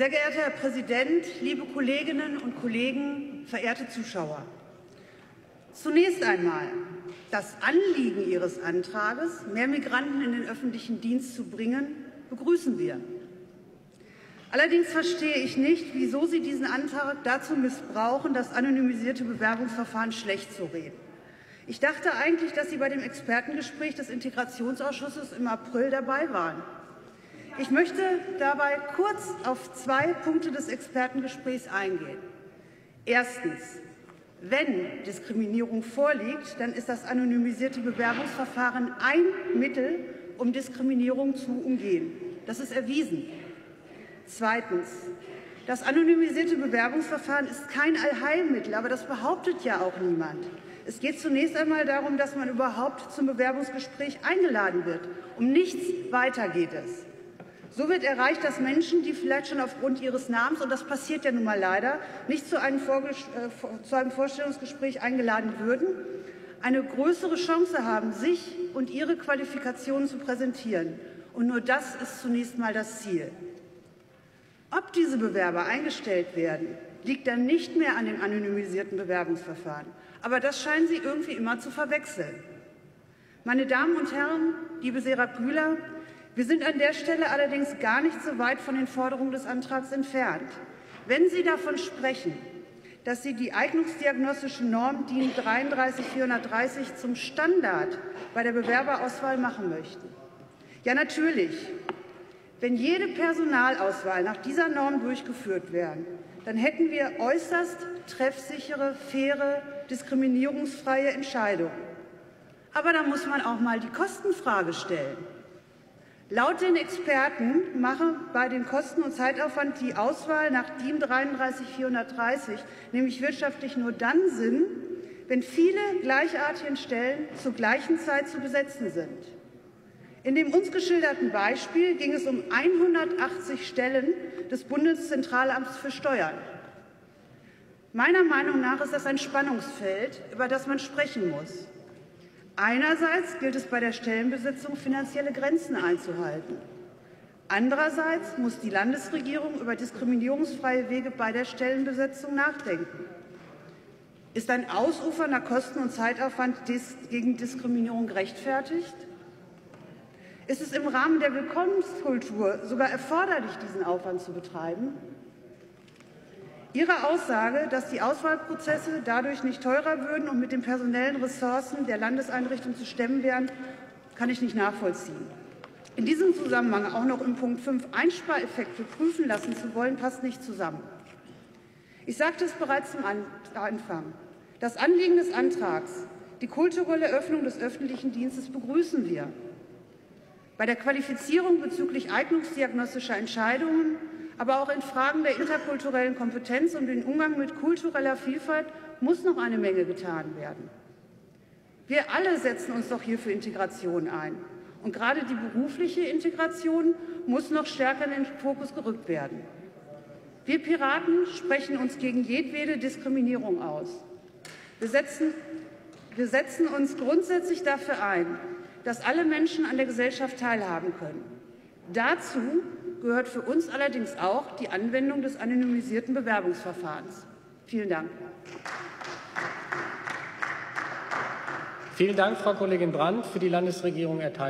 Sehr geehrter Herr Präsident, liebe Kolleginnen und Kollegen, verehrte Zuschauer! Zunächst einmal das Anliegen Ihres Antrages, mehr Migranten in den öffentlichen Dienst zu bringen, begrüßen wir. Allerdings verstehe ich nicht, wieso Sie diesen Antrag dazu missbrauchen, das anonymisierte Bewerbungsverfahren schlecht zu reden. Ich dachte eigentlich, dass Sie bei dem Expertengespräch des Integrationsausschusses im April dabei waren. Ich möchte dabei kurz auf zwei Punkte des Expertengesprächs eingehen. Erstens. Wenn Diskriminierung vorliegt, dann ist das anonymisierte Bewerbungsverfahren ein Mittel, um Diskriminierung zu umgehen. Das ist erwiesen. Zweitens. Das anonymisierte Bewerbungsverfahren ist kein Allheilmittel, aber das behauptet ja auch niemand. Es geht zunächst einmal darum, dass man überhaupt zum Bewerbungsgespräch eingeladen wird. Um nichts weiter geht es. So wird erreicht, dass Menschen, die vielleicht schon aufgrund ihres Namens, und das passiert ja nun mal leider, nicht zu einem, äh, zu einem Vorstellungsgespräch eingeladen würden, eine größere Chance haben, sich und ihre Qualifikationen zu präsentieren. Und nur das ist zunächst mal das Ziel. Ob diese Bewerber eingestellt werden, liegt dann nicht mehr an dem anonymisierten Bewerbungsverfahren. Aber das scheinen Sie irgendwie immer zu verwechseln. Meine Damen und Herren, liebe Serap Güler, wir sind an der Stelle allerdings gar nicht so weit von den Forderungen des Antrags entfernt. Wenn Sie davon sprechen, dass Sie die eignungsdiagnostische Norm DIN 33430 zum Standard bei der Bewerberauswahl machen möchten. Ja, natürlich. Wenn jede Personalauswahl nach dieser Norm durchgeführt wäre, dann hätten wir äußerst treffsichere, faire, diskriminierungsfreie Entscheidungen. Aber da muss man auch mal die Kostenfrage stellen. Laut den Experten mache bei dem Kosten- und Zeitaufwand die Auswahl nach DIN 33430 nämlich wirtschaftlich nur dann Sinn, wenn viele gleichartige Stellen zur gleichen Zeit zu besetzen sind. In dem uns geschilderten Beispiel ging es um 180 Stellen des Bundeszentralamts für Steuern. Meiner Meinung nach ist das ein Spannungsfeld, über das man sprechen muss. Einerseits gilt es bei der Stellenbesetzung, finanzielle Grenzen einzuhalten. Andererseits muss die Landesregierung über diskriminierungsfreie Wege bei der Stellenbesetzung nachdenken. Ist ein ausufernder Kosten- und Zeitaufwand gegen Diskriminierung gerechtfertigt? Ist es im Rahmen der Willkommenskultur sogar erforderlich, diesen Aufwand zu betreiben? Ihre Aussage, dass die Auswahlprozesse dadurch nicht teurer würden und mit den personellen Ressourcen der Landeseinrichtung zu stemmen wären, kann ich nicht nachvollziehen. In diesem Zusammenhang auch noch im Punkt 5 Einspareffekte prüfen lassen zu wollen, passt nicht zusammen. Ich sagte es bereits zum Anfang. Das Anliegen des Antrags, die kulturelle Öffnung des öffentlichen Dienstes, begrüßen wir. Bei der Qualifizierung bezüglich eignungsdiagnostischer Entscheidungen aber auch in Fragen der interkulturellen Kompetenz und den Umgang mit kultureller Vielfalt muss noch eine Menge getan werden. Wir alle setzen uns doch hier für Integration ein. Und gerade die berufliche Integration muss noch stärker in den Fokus gerückt werden. Wir Piraten sprechen uns gegen jedwede Diskriminierung aus. Wir setzen, wir setzen uns grundsätzlich dafür ein, dass alle Menschen an der Gesellschaft teilhaben können. Dazu gehört für uns allerdings auch die Anwendung des anonymisierten Bewerbungsverfahrens. Vielen Dank. Vielen Dank, Frau Kollegin Brandt. Für die Landesregierung erteilt